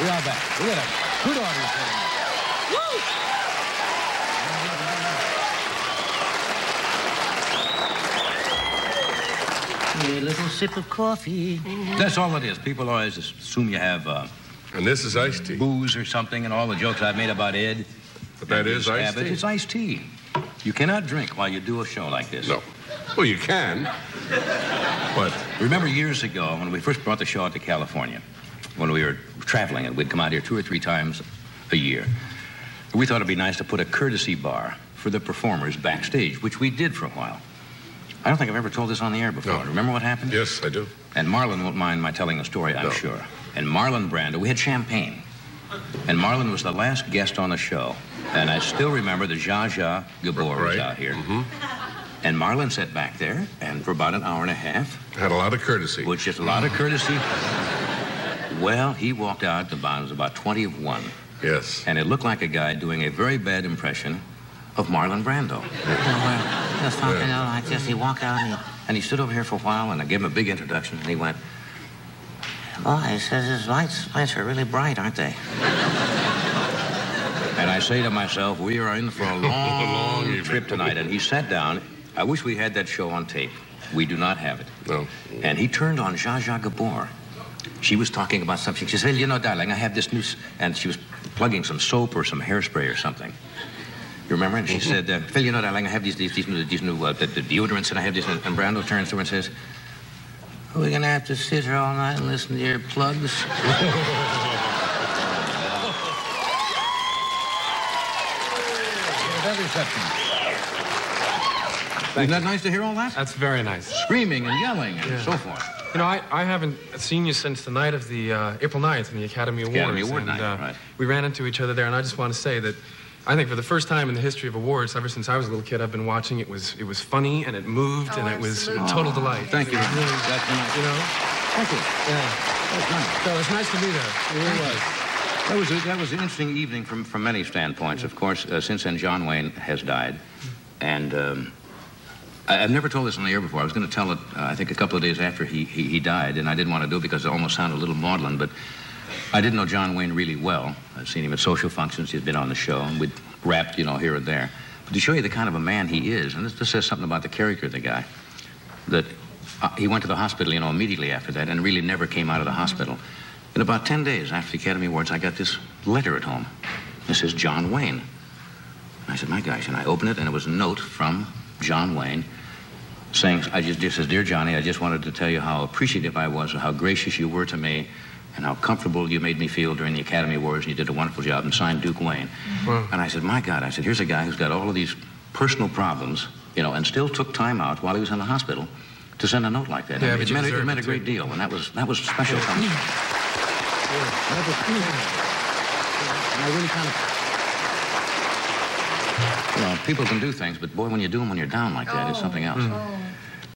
We are back. We got a good audience here tonight. A little sip of coffee. That's all it is. People always assume you have uh, And this is iced tea. booze or something, and all the jokes I've made about Ed. But that and iced habit, tea. It's iced tea. You cannot drink while you do a show like this. No. Well, you can. What? Remember years ago when we first brought the show out to California, when we were traveling, and we'd come out here two or three times a year. We thought it'd be nice to put a courtesy bar for the performers backstage, which we did for a while. I don't think I've ever told this on the air before. No. Remember what happened? Yes, I do. And Marlon won't mind my telling the story, I'm No. sure. And Marlon Brando, we had champagne. And Marlon was the last guest on the show. And I still remember the Zsa Zsa Gabor was out here. Mm-hmm. And Marlon sat back there, and for about an hour and a half, Had a lot of courtesy. which is a lot of courtesy. Well, he walked out the bottom, it was about 20 of 1. Yes. And it looked like a guy doing a very bad impression of Marlon Brando. Just talking know, like this. He walked out and he, And he stood over here for a while, and I gave him a big introduction, and he went, boy, he says his lights, lights are really bright, aren't they? And I say to myself, we are in for a long, long trip tonight. And he sat down. I wish we had that show on tape. We do not have it. No. And he turned on Zsa Zsa Gabor. She was talking about something. She said, well, you know, darling, I have this new... And she was plugging some soap or some hairspray or something. You remember? And she said, uh, Phil, you know, darling, I have these, these, these new, these new uh, the, the deodorants, and I have this. And, and Brando turns to her and says, are We're gonna have to sit here all night and listen to your plugs. that reception. Isn't that nice to hear all that? That's very nice. Screaming and yelling and Yeah. so forth. You know, I, I haven't seen you since the night of the uh, April 9th in the Academy Awards. Academy Award and, night, uh, right. We ran into each other there, and I just want to say that I think for the first time in the history of awards, ever since I was a little kid, I've been watching. It was it was funny and it moved Oh, and it was a absolutely. total delight. Thank you. Really, That's nice. you know, Thank you. yeah. That's nice. So it's nice to be there. It really was. That was, a, that was an interesting evening from, from many standpoints. Of course, uh, since then, John Wayne has died. And um, I, I've never told this on the air before. I was going to tell it, uh, I think, a couple of days after he, he, he died, and I didn't want to do it because it almost sounded a little maudlin, but I didn't know John Wayne really well. I've seen him at social functions. He's been on the show, and we'd rapped, you know, here and there. But to show you the kind of a man he is, and this, this says something about the character of the guy, that uh, he went to the hospital, you know, immediately after that, and really never came out of the hospital. In about 10 days after the Academy Awards, I got this letter at home. This is John Wayne. I said, my gosh, and I opened it, and it was a note from John Wayne saying, I just, just says, Dear Johnny, I just wanted to tell you how appreciative I was of how gracious you were to me and how comfortable you made me feel during the Academy Awards, and you did a wonderful job, and signed Duke Wayne. Wow. And I said, my God, I said, here's a guy who's got all of these personal problems, you know, and still took time out while he was in the hospital to send a note like that. Yeah, And but it meant, it meant a great too. deal, and that was, that was special for me. That was- and I really kind of you know, people can do things, but boy, when you do them when you're down like that, it's oh. something else. Oh.